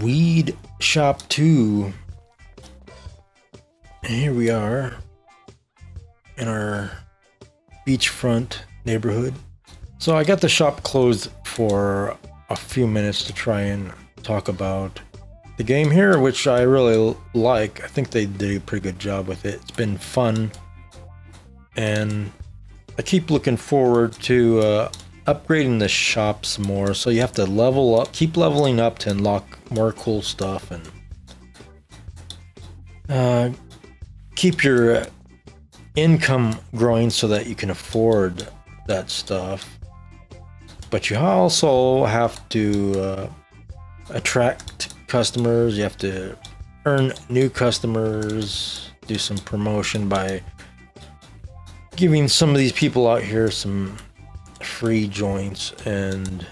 Weed Shop 2. And here we are in our beachfront neighborhood. So I got the shop closed for a few minutes to try and talk about the game here, which I really like. I think they did a pretty good job with it. It's been fun. And I keep looking forward to uh, upgrading the shop some more. So you have to level up, keep leveling up to unlock more cool stuff and uh, keep your income growing so that you can afford that stuff. But you also have to uh, attract customers. You have to earn new customers, do some promotion by giving some of these people out here some free joints. And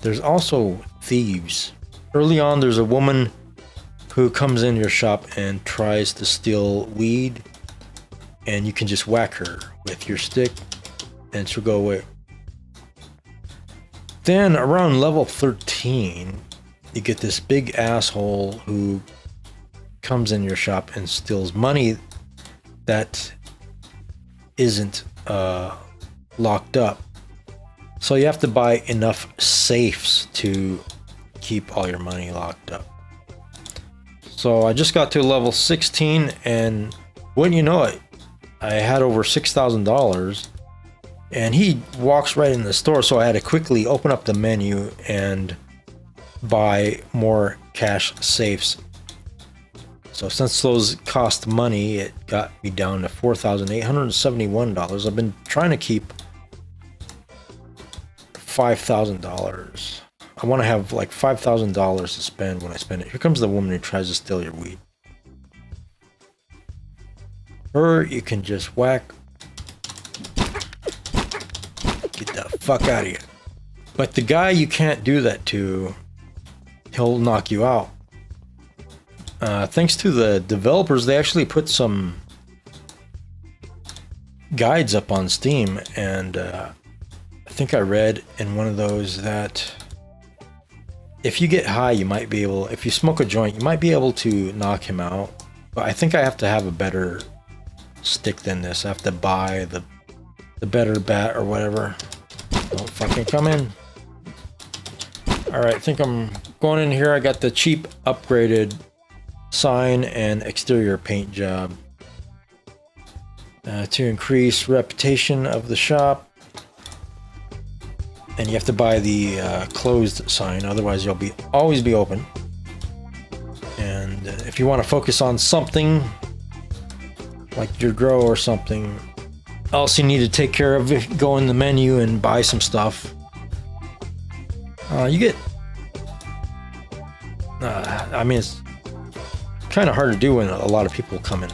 there's also thieves. Early on, there's a woman who comes in your shop and tries to steal weed. And you can just whack her with your stick and she'll go away. Then around level 13, you get this big asshole who comes in your shop and steals money that isn't uh, locked up. So you have to buy enough safes to keep all your money locked up. So I just got to level 16 and wouldn't you know it, I had over $6,000 and he walks right in the store. So I had to quickly open up the menu and buy more cash safes. So since those cost money, it got me down to $4,871. I've been trying to keep $5,000. I want to have like $5,000 to spend when I spend it. Here comes the woman who tries to steal your weed. Or you can just whack. Get the fuck out of here. But the guy you can't do that to, he'll knock you out. Uh, thanks to the developers, they actually put some guides up on Steam, and uh, think I read in one of those that if you get high, you might be able, if you smoke a joint, you might be able to knock him out. But I think I have to have a better stick than this. I have to buy the the better bat or whatever. Don't fucking come in. Alright, I think I'm going in here. I got the cheap upgraded sign and exterior paint job. Uh, to increase reputation of the shop. And you have to buy the uh, closed sign, otherwise you'll be always be open. And uh, if you want to focus on something, like your grow or something else you need to take care of, go in the menu and buy some stuff. Uh, you get, uh, I mean, it's kind of hard to do when a lot of people come in.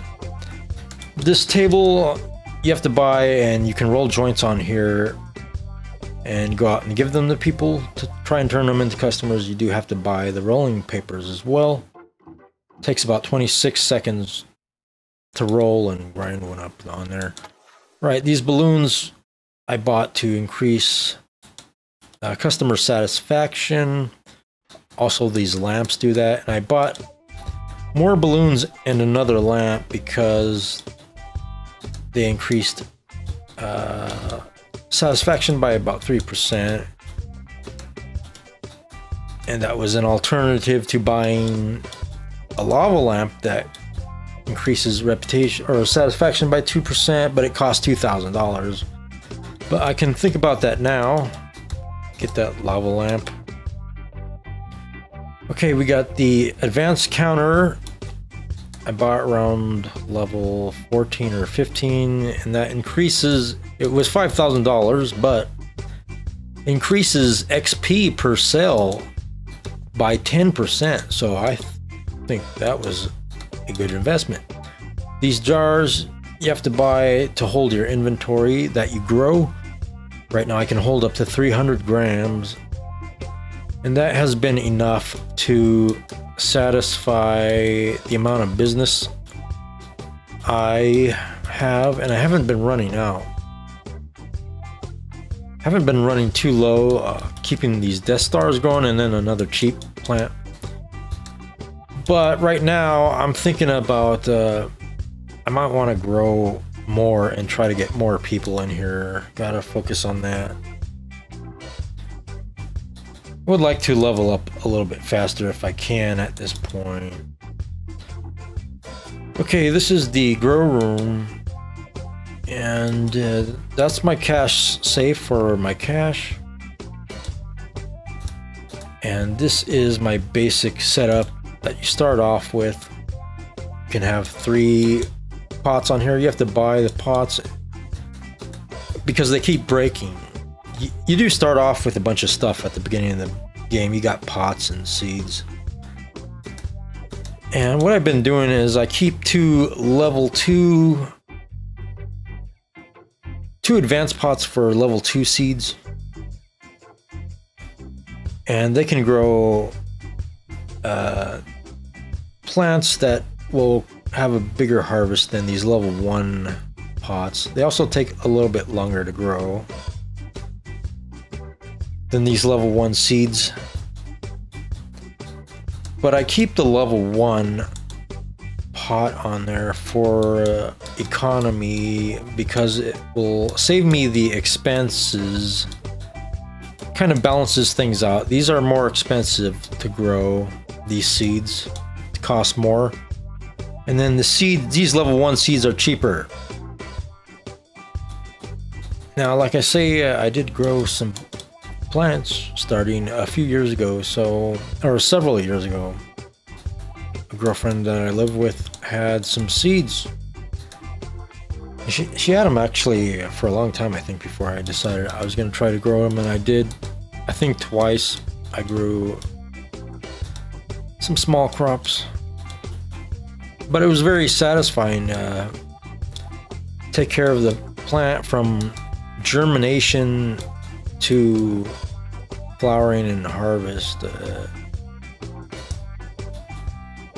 This table you have to buy and you can roll joints on here and go out and give them to people to try and turn them into customers. You do have to buy the rolling papers as well. It takes about 26 seconds to roll and grind one up on there. Right, these balloons I bought to increase uh, customer satisfaction. Also, these lamps do that. And I bought more balloons and another lamp because they increased uh, satisfaction by about 3%. And that was an alternative to buying a lava lamp that increases reputation or satisfaction by 2%, but it costs $2,000. But I can think about that now. Get that lava lamp. Okay, we got the advanced counter. I bought around level 14 or 15, and that increases, it was $5,000, but increases XP per sale by 10%. So I think that was a good investment. These jars you have to buy to hold your inventory that you grow. Right now I can hold up to 300 grams and that has been enough to satisfy the amount of business I have and I haven't been running out. Haven't been running too low, uh, keeping these Death Stars going and then another cheap plant. But right now, I'm thinking about uh, I might want to grow more and try to get more people in here. Gotta focus on that. Would like to level up a little bit faster if I can at this point. Okay, this is the grow room. And uh, that's my cash safe for my cash. And this is my basic setup that you start off with. You can have three pots on here. You have to buy the pots because they keep breaking. You, you do start off with a bunch of stuff at the beginning of the game. You got pots and seeds. And what I've been doing is I keep two level two, two advanced pots for level 2 seeds. And they can grow uh, plants that will have a bigger harvest than these level 1 pots. They also take a little bit longer to grow than these level 1 seeds. But I keep the level 1 hot on there for uh, economy because it will save me the expenses. Kind of balances things out. These are more expensive to grow, these seeds. It more. And then the seed, these level one seeds are cheaper. Now, like I say, uh, I did grow some plants starting a few years ago, so, or several years ago. A girlfriend that I live with had some seeds. She, she had them actually for a long time, I think, before I decided I was going to try to grow them, and I did, I think twice. I grew some small crops. But it was very satisfying. Uh, take care of the plant from germination to flowering and harvest. Uh,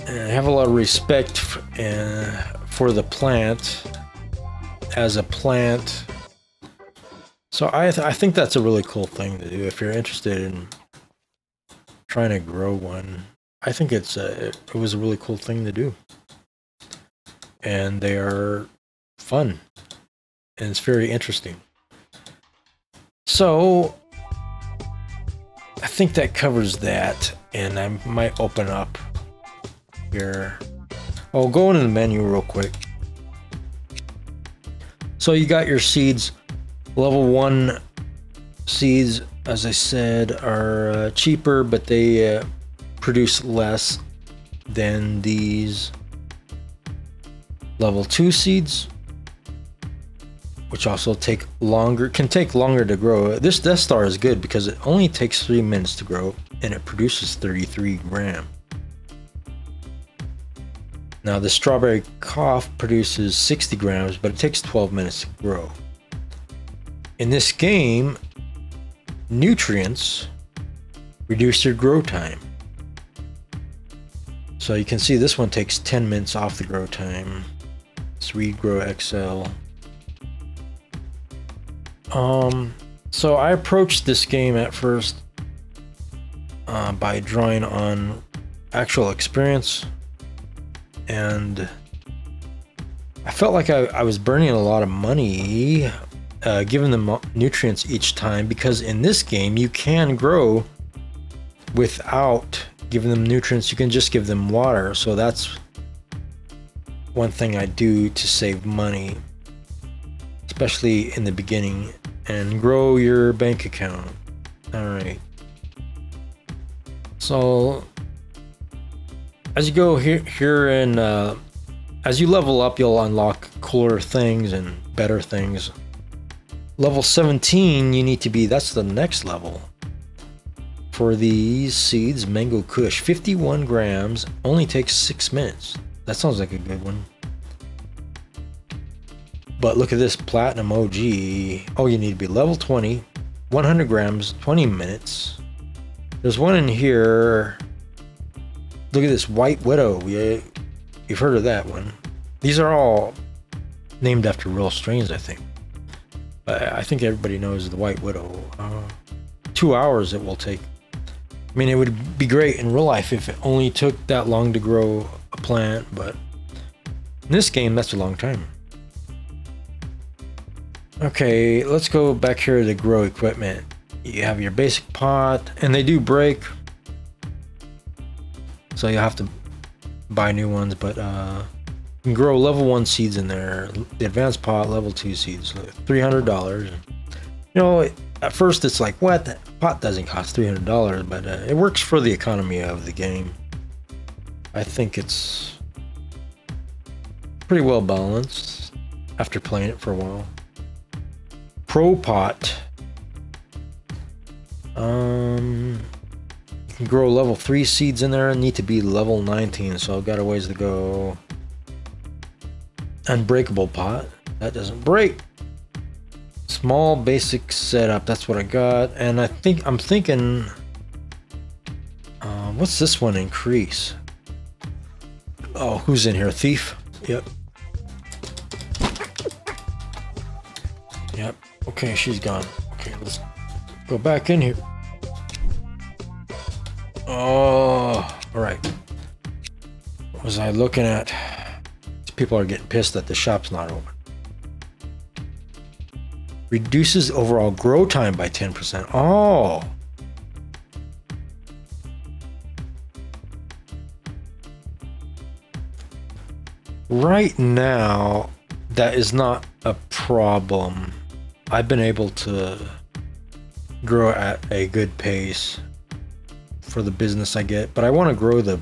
and I have a lot of respect for, uh, for the plant as a plant. So I, th I think that's a really cool thing to do if you're interested in trying to grow one. I think it's a, it was a really cool thing to do. And they are fun. And it's very interesting. So I think that covers that, and I might open up here. Oh, go into the menu real quick. So you got your seeds. Level one seeds, as I said, are uh, cheaper, but they uh, produce less than these level two seeds which also take longer can take longer to grow. This Death Star is good because it only takes three minutes to grow and it produces 33 gram. Now the strawberry cough produces 60 grams, but it takes 12 minutes to grow. In this game, nutrients reduce your grow time. So you can see this one takes 10 minutes off the grow time. Reed Grow XL. Um, so I approached this game at first uh, by drawing on actual experience, and I felt like I, I was burning a lot of money uh, giving them nutrients each time because in this game you can grow without giving them nutrients. You can just give them water. So that's one thing I do to save money especially in the beginning, and grow your bank account. All right. So, as you go here, here and uh, as you level up, you'll unlock cooler things and better things. Level 17, you need to be, that's the next level. For these seeds, Mango Kush, 51 grams, only takes six minutes. That sounds like a good one. But look at this Platinum OG. Oh, you need to be level 20, 100 grams, 20 minutes. There's one in here. Look at this White Widow. Yeah, you've heard of that one. These are all named after real strains, I think. But I think everybody knows the White Widow. Uh, two hours it will take. I mean, it would be great in real life if it only took that long to grow a plant, but in this game, that's a long time. Okay, let's go back here to grow equipment. You have your basic pot, and they do break. So you have to buy new ones, but uh, you can grow level one seeds in there. The advanced pot, level two seeds, $300. You know, at first it's like, what? That pot doesn't cost $300, but uh, it works for the economy of the game. I think it's pretty well balanced after playing it for a while. Pro pot. Um, grow level 3 seeds in there. and Need to be level 19, so I've got a ways to go. Unbreakable pot. That doesn't break. Small basic setup. That's what I got. And I think I'm thinking. Uh, what's this one increase? Oh, who's in here? Thief? Yep. Yep. Okay, she's gone. Okay, let's go back in here. Oh, all right. What was I looking at? People are getting pissed that the shop's not open. Reduces overall grow time by 10%. Oh. Right now, that is not a problem. I've been able to grow at a good pace for the business I get, but I want to grow the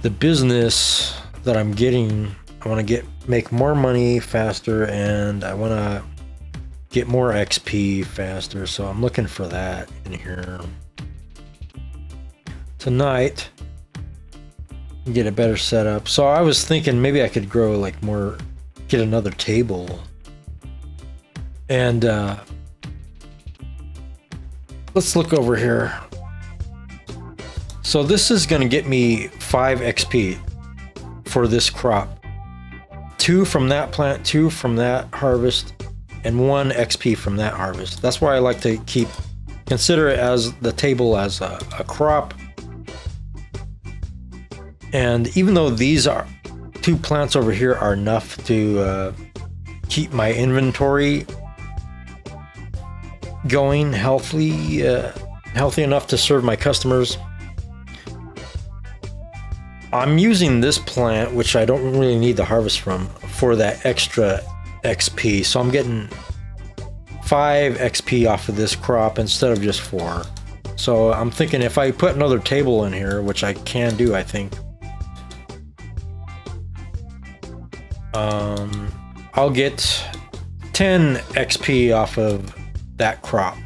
the business that I'm getting. I want to get make more money faster and I want to get more XP faster. So I'm looking for that in here. Tonight, get a better setup. So I was thinking maybe I could grow like more, get another table. And uh, let's look over here. So this is going to get me 5 XP for this crop. Two from that plant, two from that harvest, and one XP from that harvest. That's why I like to keep consider it as the table as a, a crop. And even though these are two plants over here are enough to uh, keep my inventory going healthy, uh, healthy enough to serve my customers. I'm using this plant, which I don't really need the harvest from, for that extra XP. So I'm getting 5 XP off of this crop instead of just 4. So I'm thinking if I put another table in here, which I can do, I think, um, I'll get 10 XP off of that crop.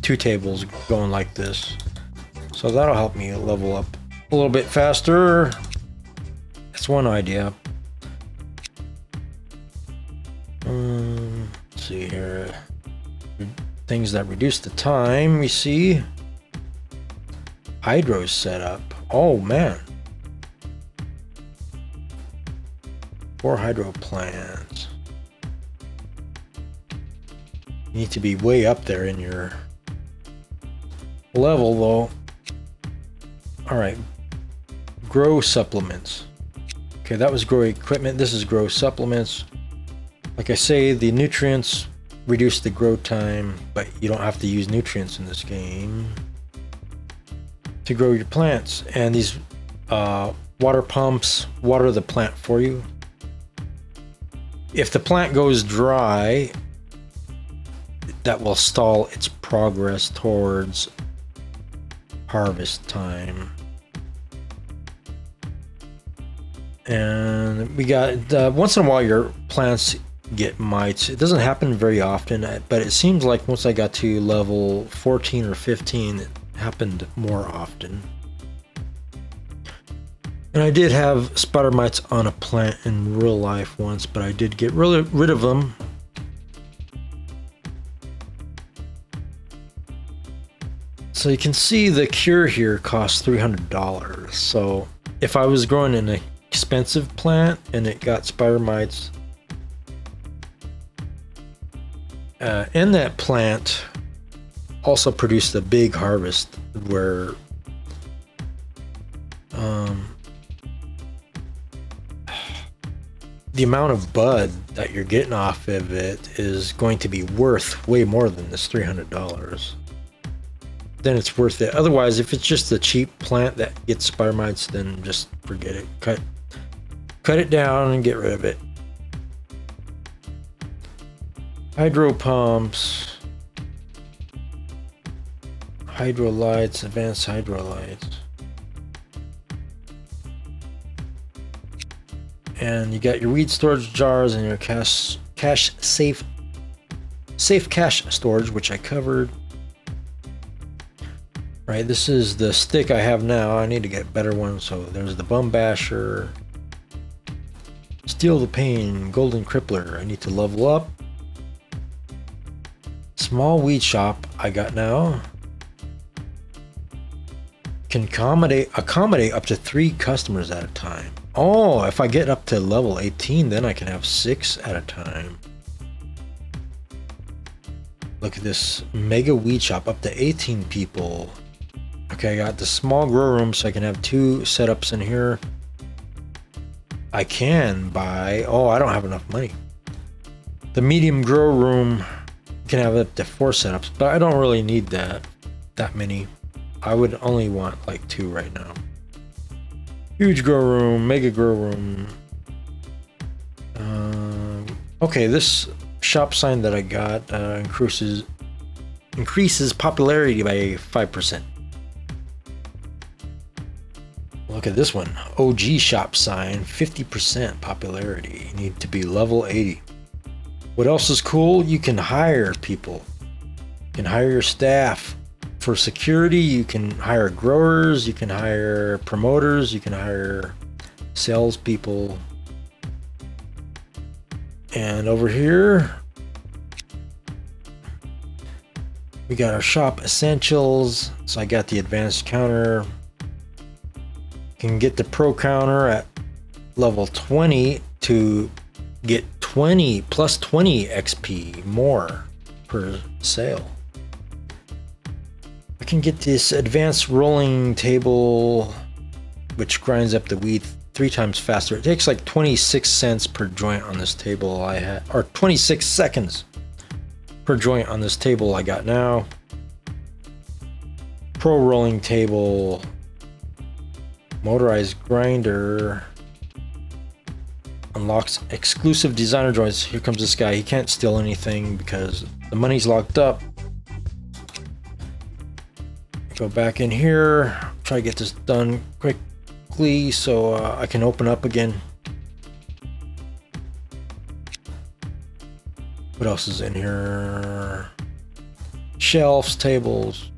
Two tables going like this. So that'll help me level up a little bit faster. That's one idea. Um, let's see here. Things that reduce the time, we see. Hydro setup. Oh man. Four hydro plants. You need to be way up there in your level though. Alright. Grow supplements. Okay, that was grow equipment. This is grow supplements. Like I say, the nutrients reduce the grow time, but you don't have to use nutrients in this game to grow your plants. And these uh, water pumps water the plant for you. If the plant goes dry, that will stall its progress towards harvest time. And we got, uh, once in a while your plants get mites. It doesn't happen very often, uh, but it seems like once I got to level 14 or 15, it happened more often. And I did have spider mites on a plant in real life once, but I did get really rid of them. So you can see the cure here costs $300. So if I was growing an expensive plant and it got spider mites, uh, in that plant, also produced a big harvest where um, the amount of bud that you're getting off of it is going to be worth way more than this $300 then it's worth it. Otherwise if it's just a cheap plant that gets spider mites then just forget it. Cut cut it down and get rid of it. Hydro pumps. Hydrolytes advanced hydrolytes. And you got your weed storage jars and your cash cash safe safe cash storage which I covered. Right this is the stick I have now. I need to get better ones. So there's the bum basher steal the pain golden crippler I need to level up small weed shop I got now can accommodate accommodate up to three customers at a time Oh, if I get up to level 18, then I can have six at a time. Look at this mega weed shop up to 18 people. Okay, I got the small grow room so I can have two setups in here. I can buy, oh, I don't have enough money. The medium grow room can have up to four setups, but I don't really need that, that many. I would only want like two right now. Huge grow room, mega grow room. Um, okay, this shop sign that I got uh, increases increases popularity by five percent. At this one, OG shop sign, 50% popularity. You need to be level 80. What else is cool? You can hire people. You can hire your staff for security, you can hire growers, you can hire promoters, you can hire salespeople. And over here, we got our shop essentials. So I got the advanced counter. Can get the pro counter at level 20 to get 20 plus 20 XP more per sale I can get this advanced rolling table, which grinds up the wheat three times faster. It takes like 26 cents per joint on this table I had, or 26 seconds per joint on this table I got now. Pro rolling table, motorized grinder, unlocks exclusive designer joints. Here comes this guy. He can't steal anything because the money's locked up. Go back in here, try to get this done quickly so uh, I can open up again. What else is in here? Shelves, tables.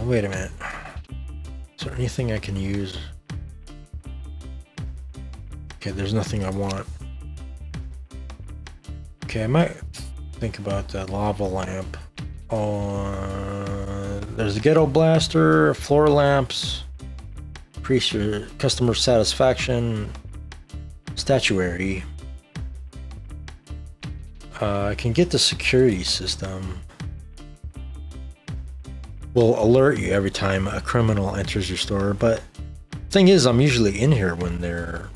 Oh, wait a minute. Is there anything I can use? Okay, there's nothing I want. Okay, I might think about that lava lamp. Uh, there's a ghetto blaster, floor lamps, increase your customer satisfaction, statuary. Uh, I can get the security system. Will alert you every time a criminal enters your store, but thing is, I'm usually in here when they're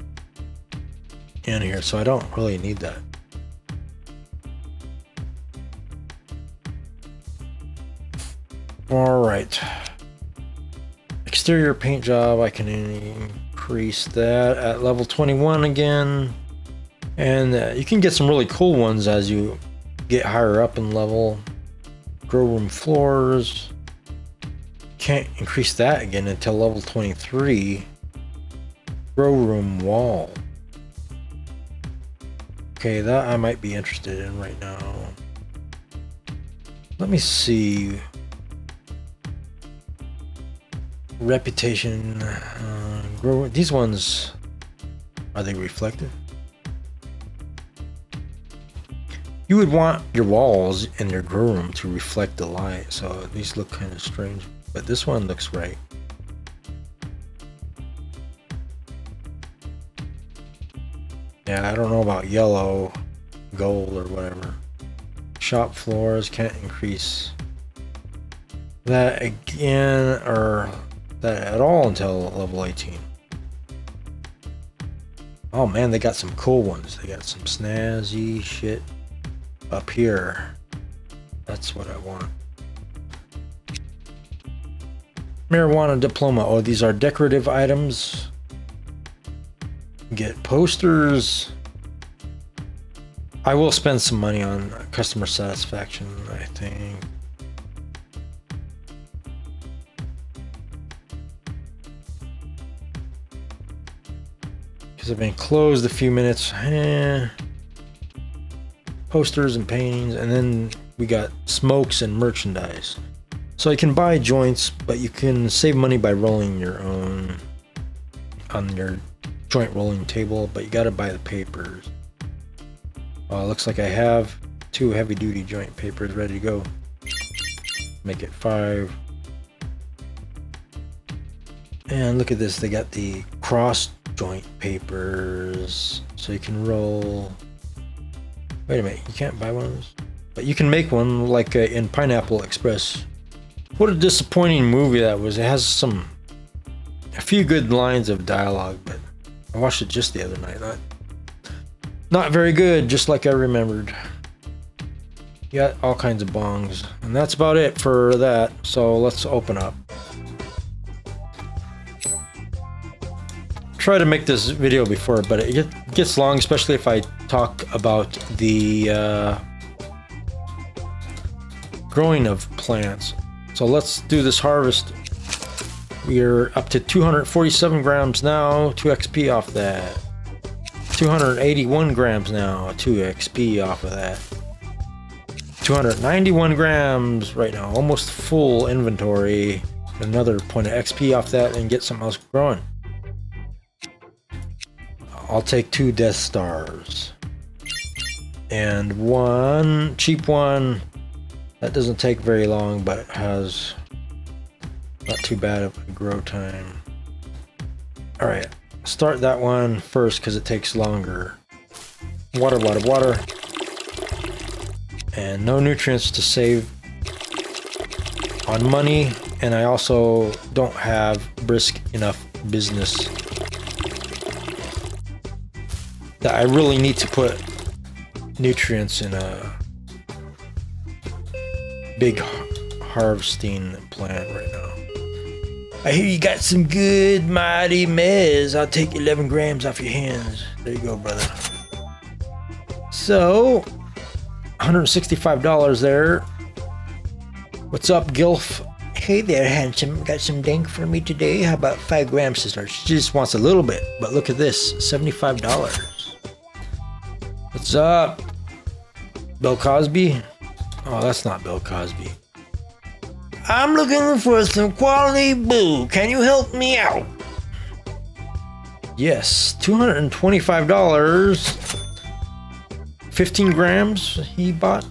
in here, so I don't really need that. All right. Exterior paint job, I can increase that at level 21 again. And uh, you can get some really cool ones as you get higher up in level. Grow room floors. Can't increase that again until level 23. Grow room wall. Okay, that I might be interested in right now. Let me see reputation uh, grow these ones are they reflective you would want your walls in your grow room to reflect the light so these look kind of strange but this one looks right yeah I don't know about yellow gold or whatever shop floors. Can't increase that again or that at all until level 18. Oh man, they got some cool ones. They got some snazzy shit up here. That's what I want. Marijuana diploma. Oh, these are decorative items. Get posters. I will spend some money on customer satisfaction, I think. Because I've been closed a few minutes. Eh. Posters and paintings, and then we got smokes and merchandise. So you can buy joints, but you can save money by rolling your own on your joint rolling table, but you gotta buy the papers. Uh, looks like I have two heavy duty joint papers ready to go. Make it five. And look at this, they got the cross joint papers. So you can roll. Wait a minute, you can't buy one of those? But you can make one like uh, in Pineapple Express. What a disappointing movie that was. It has some, a few good lines of dialogue, but I watched it just the other night. Not, not very good, just like I remembered. You got all kinds of bongs. And that's about it for that. So let's open up. Try to make this video before, but it gets long, especially if I talk about the uh, growing of plants. So let's do this harvest. We're up to 247 grams now, 2 XP off that. 281 grams now, 2 XP off of that. 291 grams right now, almost full inventory. Another point of XP off that and get something else growing. I'll take two Death Stars. And one cheap one that doesn't take very long, but it has not too bad of a grow time. All right, start that one first because it takes longer. Water, water, water. And no nutrients to save on money. And I also don't have brisk enough business that I really need to put nutrients in a big harvesting plant right now. I hear you got some good mighty mez. I'll take 11 grams off your hands. There you go, brother. So, $165 there. What's up, Gilf? Hey there, handsome. Got some dank for me today? How about five grams sister? She just wants a little bit, but look at this $75. What's up? Bill Cosby? Oh, that's not Bill Cosby. I'm looking for some quality boo. Can you help me out? Yes, $225. 15 grams he bought.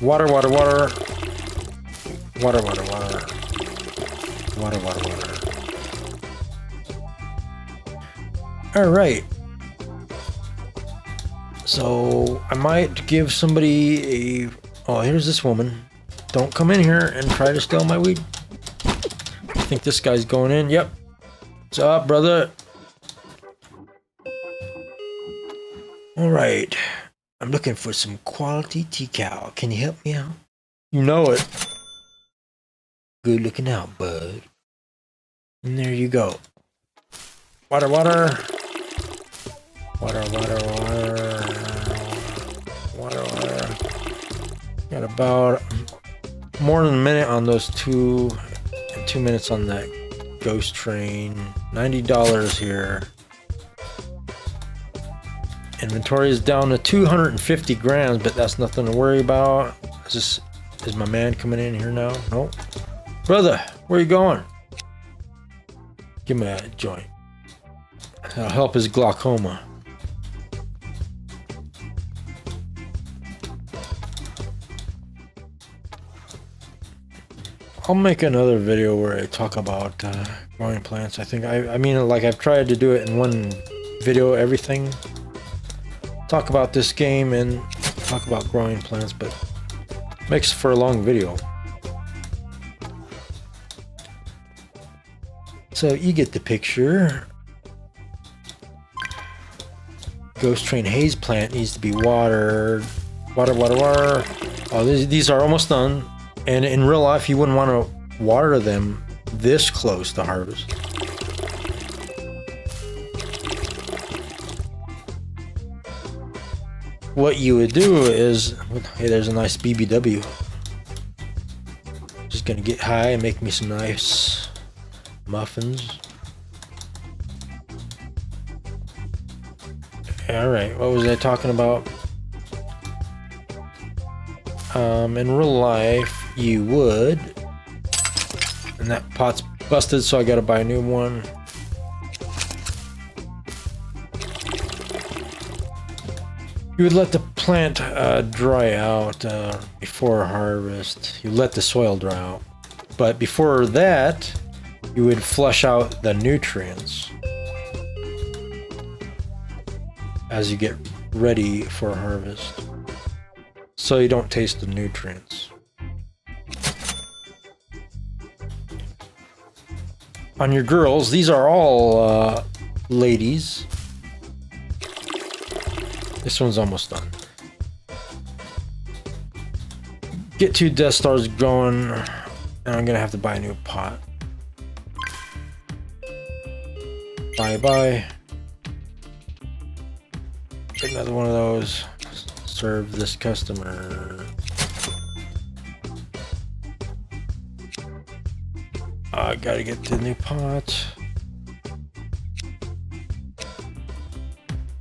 Water, water, water. Water, water, water. Water, water, water. All right. So I might give somebody a. Oh, here's this woman. Don't come in here and try to steal my weed. I think this guy's going in. Yep. What's up, brother? All right. I'm looking for some quality Tikal. Can you help me out? You know it. Good looking out, bud. And there you go. Water, water. Water, water, water. Water, water. Got about more than a minute on those two, and two minutes on that ghost train. $90 here. Inventory is down to 250 grams, but that's nothing to worry about. Is this, is my man coming in here now? Nope. Brother, where you going? Give me that joint. That'll help his glaucoma. I'll make another video where I talk about uh, growing plants. I think I, I mean, like I've tried to do it in one video, everything. Talk about this game and talk about growing plants, but makes for a long video. So you get the picture. Ghost Train Haze plant needs to be watered. Water, water, water. Oh, these, these are almost done. And in real life, you wouldn't want to water them this close to harvest. What you would do is, hey, there's a nice BBW. Just gonna get high and make me some nice muffins. All right, what was I talking about? Um, in real life, you would, and that pot's busted, so I gotta buy a new one. You would let the plant uh, dry out uh, before harvest. You let the soil dry out. But before that, you would flush out the nutrients as you get ready for harvest. So you don't taste the nutrients. On your girls, these are all uh, ladies. This one's almost done. Get two Death Stars going, and I'm gonna have to buy a new pot. Bye bye. Get another one of those. Serve this customer. I gotta get the new pot.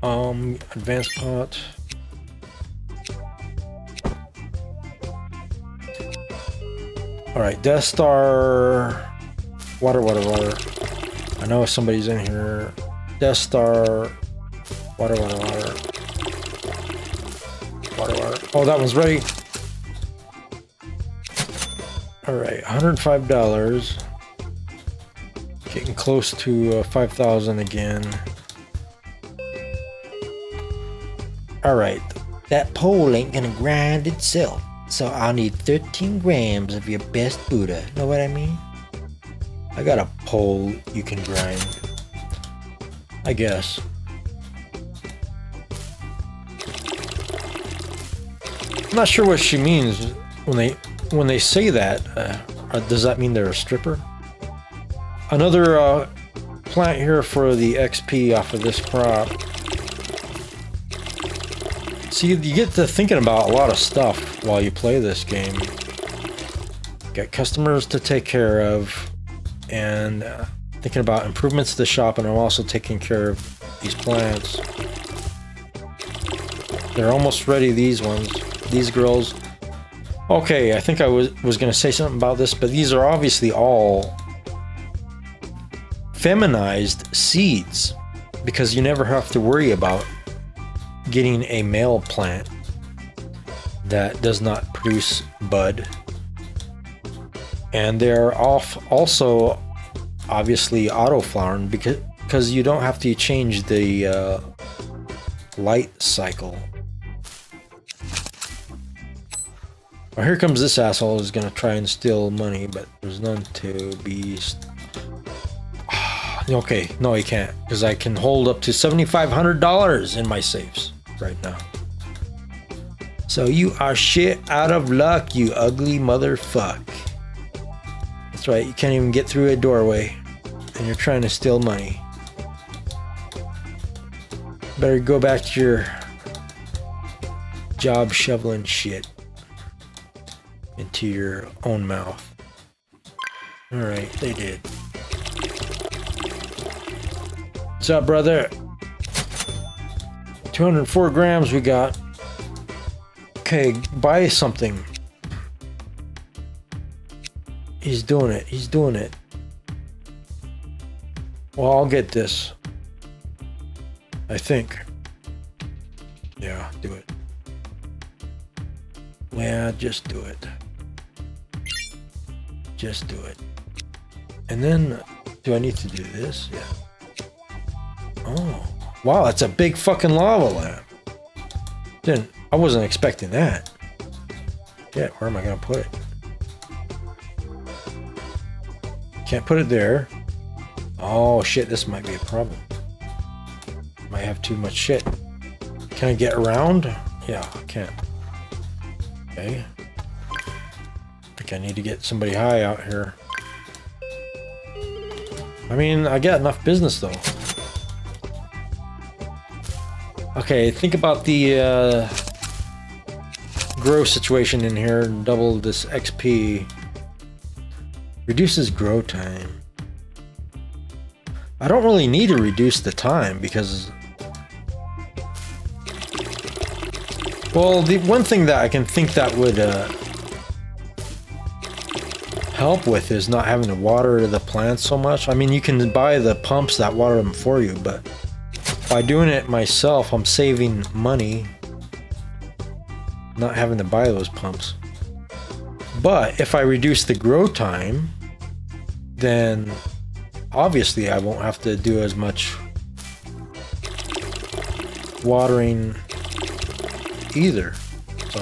Um, advanced pot. All right, Death Star. Water, water, water. I know somebody's in here. Death Star. Water, water, water. Water, water. Oh, that one's ready. All right, $105. Close to uh, 5,000 again. Alright, that pole ain't gonna grind itself, so I'll need 13 grams of your best Buddha. Know what I mean? I got a pole you can grind. I guess. I'm not sure what she means when they when they say that. Uh, uh does that mean they're a stripper? Another uh, plant here for the XP off of this crop. See, you get to thinking about a lot of stuff while you play this game. Got customers to take care of, and uh, thinking about improvements to the shop, and I'm also taking care of these plants. They're almost ready, these ones. These girls. Okay, I think I was, was going to say something about this, but these are obviously all feminized seeds because you never have to worry about getting a male plant that does not produce bud. And they're off also obviously auto flowering because because you don't have to change the uh, light cycle. Well, here comes this asshole who's gonna try and steal money, but there's none to be. Okay, no, he can't because I can hold up to seventy-five hundred dollars in my safes right now. So you are shit out of luck, you ugly motherfuck. That's right, you can't even get through a doorway and you're trying to steal money. Better go back to your job shoveling shit into your own mouth. Alright, they did. What's up, brother? 204 grams we got. Okay, buy something. He's doing it. He's doing it. Well, I'll get this. I think. Yeah, do it. Yeah, just do it. Just do it. And then, do I need to do this? Yeah. Oh. Wow, that's a big fucking lava lamp. Didn't. I wasn't expecting that. Yeah, where am I gonna put it? Can't put it there. Oh shit, this might be a problem. Might have too much shit. Can I get around? Yeah, I can't. Okay. I think I need to get somebody high out here. I mean, I got enough business though. Okay, think about the uh, grow situation in here. Double this XP. Reduces grow time. I don't really need to reduce the time because... Well, the one thing that I can think that would uh, help with is not having to water the plants so much. I mean, you can buy the pumps that water them for you, but by doing it myself, I'm saving money not having to buy those pumps. But if I reduce the grow time, then obviously I won't have to do as much watering either. So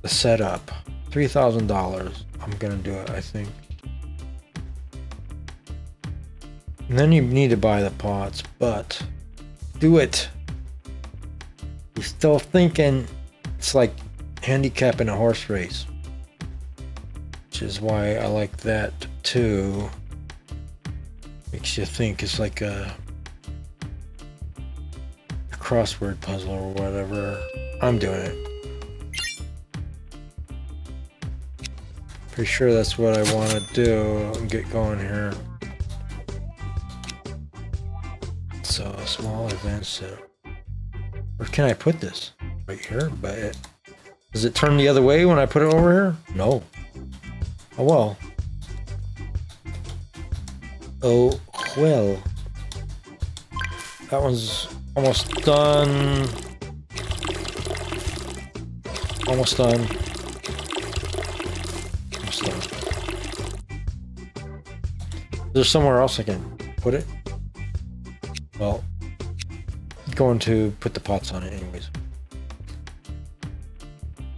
the setup, three thousand dollars. I'm gonna do it. I think. And then you need to buy the pots, but do it. You're still thinking it's like handicapping a horse race. Which is why I like that too. Makes you think it's like a, a crossword puzzle or whatever. I'm doing it. Pretty sure that's what I want to do. Get going here. So, small advanced setup. Where can I put this? Right here? But it, does it turn the other way when I put it over here? No. Oh well. Oh well. That one's almost done. Almost done. Almost done. There's somewhere else I can put it. Well, going to put the pots on it anyways.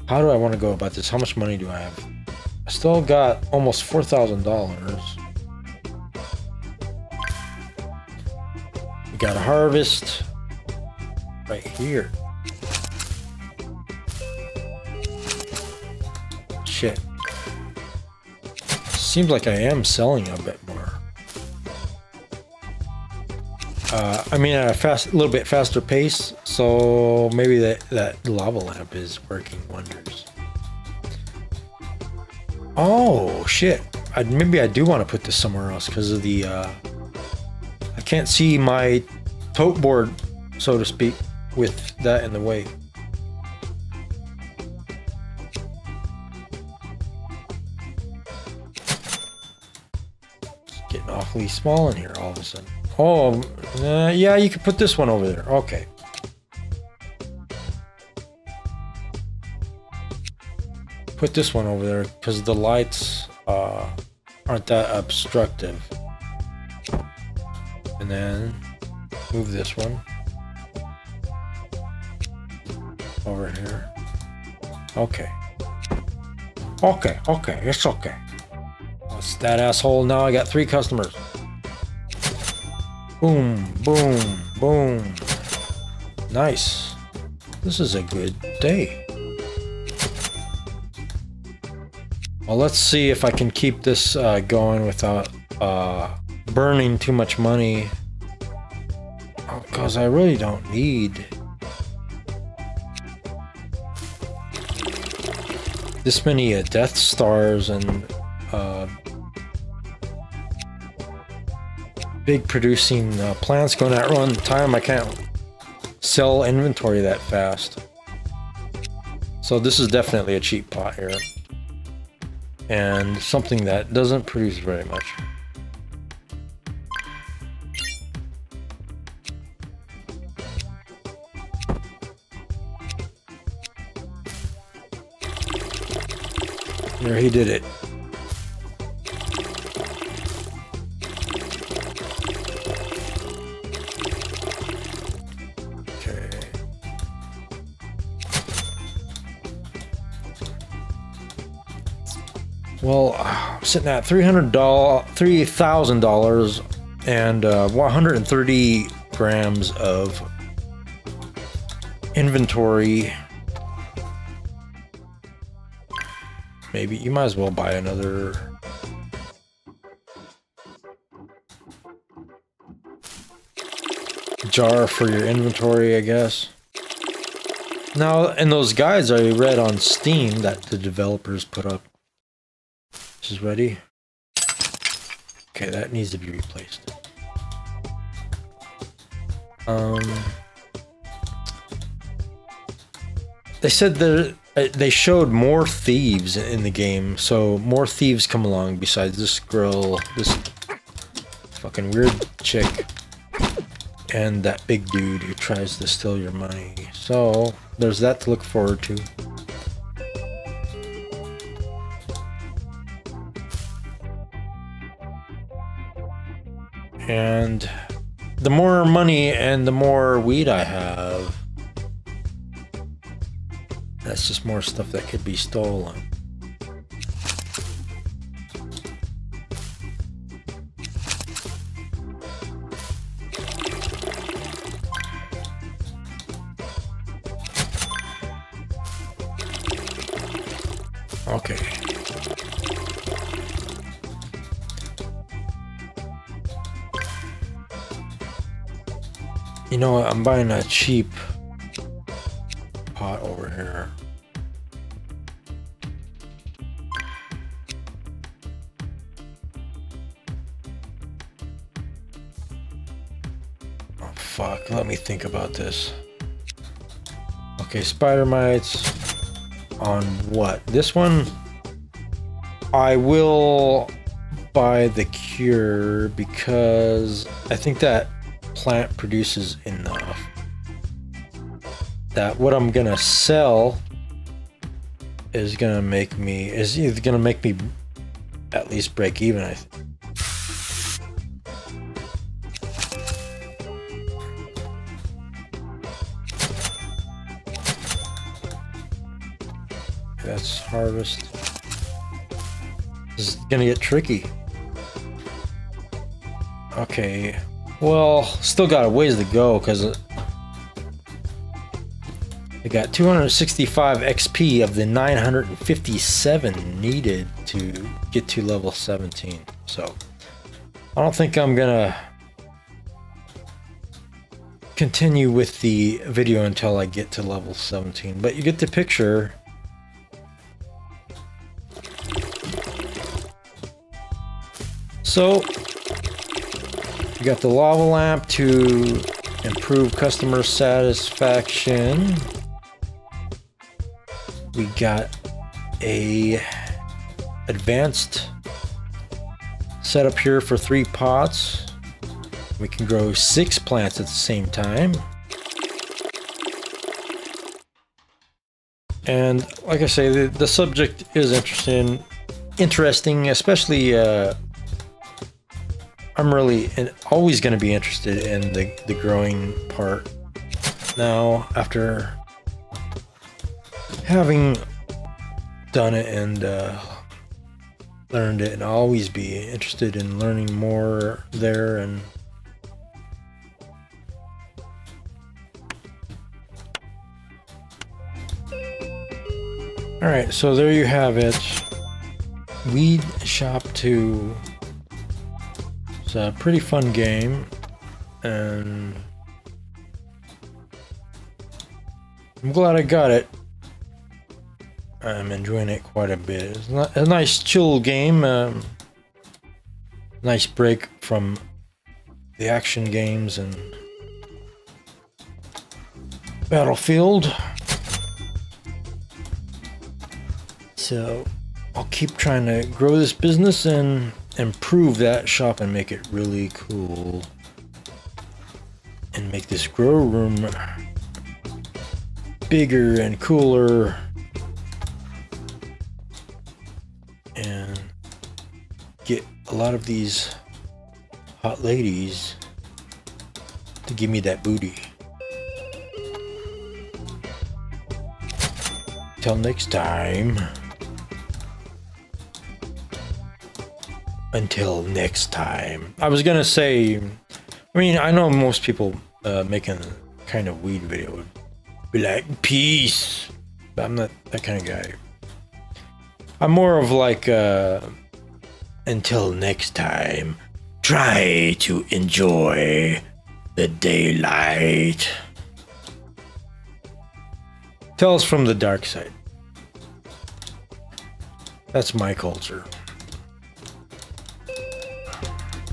How do I want to go about this? How much money do I have? I still got almost $4,000. We got a harvest right here. Shit. Seems like I am selling a bit Uh, I mean, at a fast, little bit faster pace, so maybe that, that lava lamp is working wonders. Oh, shit. I, maybe I do want to put this somewhere else because of the... Uh, I can't see my tote board, so to speak, with that in the way. It's getting awfully small in here all of a sudden. Oh, uh, yeah, you could put this one over there. Okay. Put this one over there because the lights uh, aren't that obstructive. And then move this one over here. Okay. Okay, okay, it's okay. What's that asshole? Now I got three customers. Boom, boom, boom. Nice. This is a good day. Well, let's see if I can keep this uh, going without uh, burning too much money. Because I really don't need this many uh, Death Stars and big producing uh, plants going at one time. I can't sell inventory that fast. So this is definitely a cheap pot here. And something that doesn't produce very much. There he did it. Sitting at three hundred dollars, three thousand dollars, and uh, one hundred and thirty grams of inventory. Maybe you might as well buy another. jar for your inventory, I guess. Now, in those guides I read on Steam that the developers put up. This is ready. Okay, that needs to be replaced. Um, they said that uh, they showed more thieves in the game, so more thieves come along besides this girl, this fucking weird chick, and that big dude who tries to steal your money. So there's that to look forward to. And the more money and the more weed I have, that's just more stuff that could be stolen. Buying a cheap pot over here. Oh, fuck. Let me think about this. Okay, spider mites on what? This one, I will buy the cure because I think that plant produces. That what I'm gonna sell is gonna make me is either gonna make me at least break even. I think. That's harvest. This is gonna get tricky. Okay. Well, still got a ways to go because I got 265 XP of the 957 needed to get to level 17. So I don't think I'm gonna continue with the video until I get to level 17. But you get the picture. So, you got the lava lamp to improve customer satisfaction. We got a advanced setup here for three pots. We can grow six plants at the same time. And like I say, the, the subject is interesting, interesting, especially uh, I'm really always going to be interested in the, the growing part. Now, after having done it and uh, learned it, and always be interested in learning more there and All right, so there you have it. Weed Shop 2 it's a pretty fun game, and I'm glad I got it. I'm enjoying it quite a bit. It's a nice chill game. Um, nice break from the action games and Battlefield. So I'll keep trying to grow this business and improve that shop and make it really cool. And make this grow room bigger and cooler. A lot of these hot ladies to give me that booty. Till next time. until next time. I was gonna say, I mean, I know most people uh, making kind of weed video would be like, peace. But I'm not that kind of guy. I'm more of like, uh, until next time, try to enjoy the daylight. Tales from the dark side. That's my culture.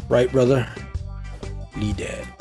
Right, brother? Lead dad.